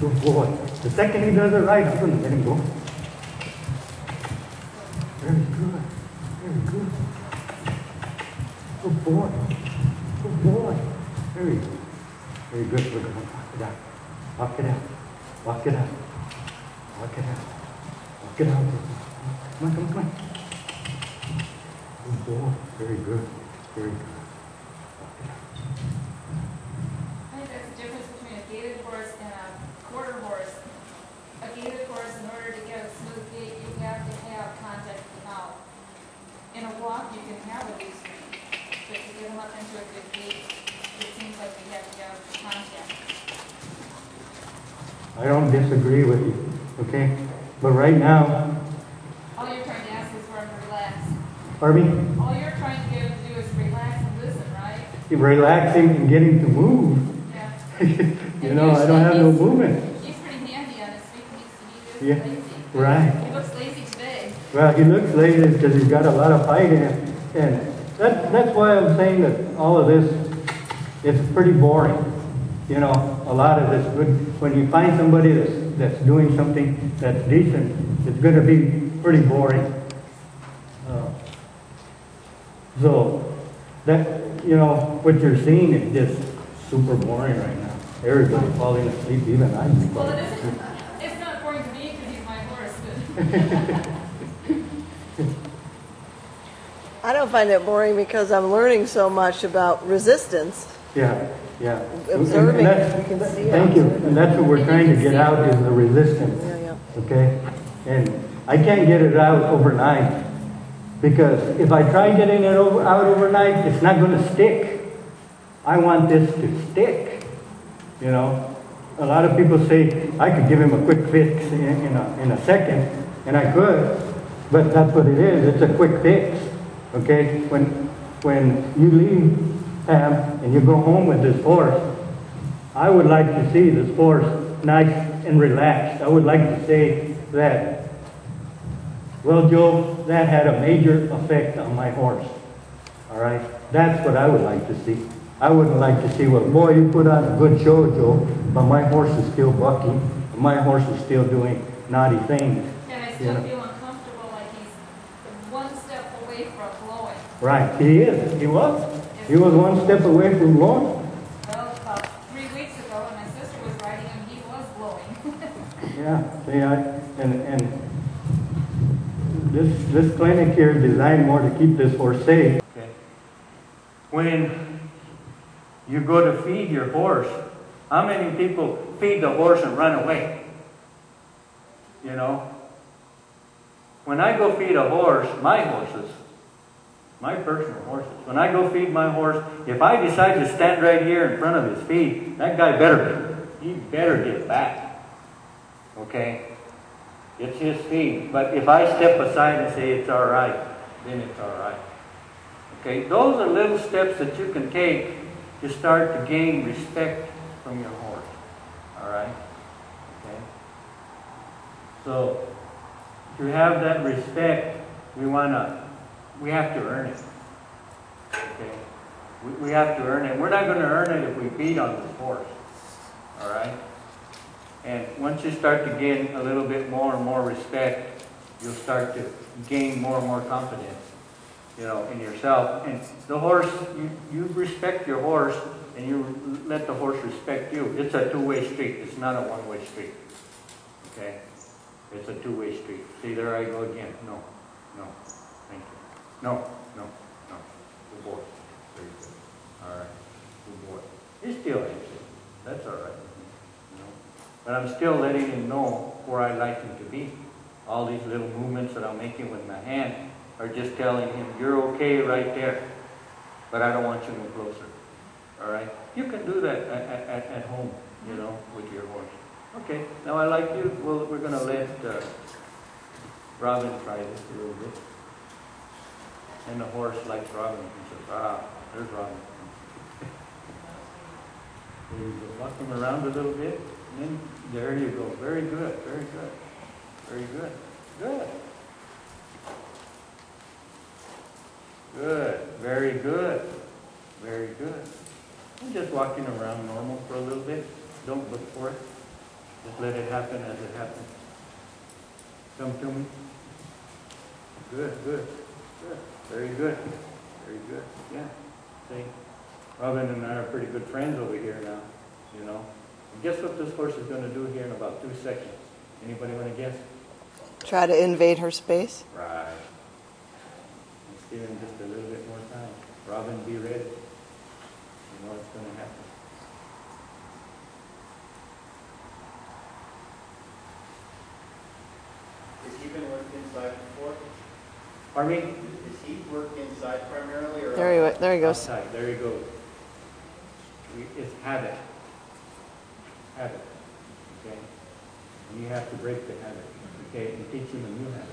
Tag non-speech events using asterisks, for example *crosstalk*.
Good boy. The second he does it right, I'm gonna let him go. Very good. Very good. Good boy. Good boy. Very good. Very good. We're gonna walk it out. Walk it out. Walk it out. Walk it out. Walk it out. Come on, come on, come on. Good boy. Very good. Very good. Walk it out. I think that's the difference between a gaited horse and a quarter horse. A gaited horse, in order to get a smooth gait, you have to have contact with the mouth. In a walk, you can have a loose rein, but to get them up into a good gait, it seems like you have to have contact. I don't disagree with you, okay? But right now, All you're trying to ask is for relax. Harvey, All you're trying to get them to do is relax and listen, right? relaxing and getting to move. Yeah. *laughs* You know, I don't have no movement. He's pretty handy on his feet, he Yeah, lazy. right. He looks lazy today. Well, he looks lazy because he's got a lot of fight in him. And that, that's why I'm saying that all of this is pretty boring. You know, a lot of this good, when you find somebody that's, that's doing something that's decent, it's gonna be pretty boring. Uh, So, that, you know, what you're seeing is just super boring right now. Everybody's falling asleep, even I. Well, it isn't, it's not boring to me because he's my horse. *laughs* I don't find it boring because I'm learning so much about resistance. Yeah, yeah. Observing, And that's- you can see it. Thank you, and that's what we're trying to get out is the resistance, Yeah, yeah. okay? And I can't get it out overnight, because if I try getting it over, out overnight, it's not gonna stick. I want this to stick, you know? A lot of people say, I could give him a quick fix in, in a, in a second, and I could, but that's what it is, it's a quick fix, okay? When, when you leave, Pam, and you go home with this horse, I would like to see this horse nice and relaxed. I would like to say that, well, Joe, that had a major effect on my horse. All right? That's what I would like to see. I wouldn't like to see, well, boy, you put on a good show, Joe, but my horse is still bucking. My horse is still doing naughty things. And I still feel uncomfortable, like he's one step away from blowing. Right, he is. He was. He was one step away from blowing. Well, about three weeks ago, when my sister was riding him, he was blowing. *laughs* Yeah, see, I, and, and this, this clinic here is designed more to keep this horse safe. Okay. When you go to feed your horse, how many people feed the horse and run away? You know? When I go feed a horse, my horses, my personal horses, when I go feed my horse, if I decide to stand right here in front of his feet, that guy better, he better get back. Okay? It's his feed. But if I step aside and say it's all right, then it's all right. Okay? Those are little steps that you can take to start to gain respect from your horse. All right? Okay? So, to have that respect, we want to, we have to earn it. Okay? We, we have to earn it. We're not going to earn it if we beat on this horse. All right? And once you start to gain a little bit more and more respect, you'll start to gain more and more confidence, you know, in yourself. And the horse, you, you respect your horse and you let the horse respect you. It's a two-way street. It's not a one-way street. Okay? It's a two-way street. See, there I go again. No, no, No, no, no. Good boy. Very good. All right. Good boy. He's still anxious. That's all right. You know? But I'm still letting him know where I like him to be. All these little movements that I'm making with my hand are just telling him, you're okay right there. But I don't want you no closer. All right? You can do that at, at, at home, you know, with your horse. Okay, now I like you. Well, we're going to let uh, Robin try this a little bit. And the horse likes Robin. He says, ah, there's Robin. You. Walk him around a little bit. And then, there you go. Very good, very good. Very good. Good. Good. Very good. Very good. And just walking around normal for a little bit. Don't look for it. Just let it happen as it happens. Come to me. Good, good, good, very good, very good, yeah. See, Robin and I are pretty good friends over here now, you know? And Guess what this horse is gonna do here in about two seconds? Anybody wanna guess? Try to invade her space. Right. Let's give him just a little bit more time. Robin, be ready. You know what's gonna happen. Has he been working inside before? Pardon me? There he, wa- there he goes. Outside, there you go. It's habit. Habit, okay? And you have to break the habit, okay, and teach him a new habit.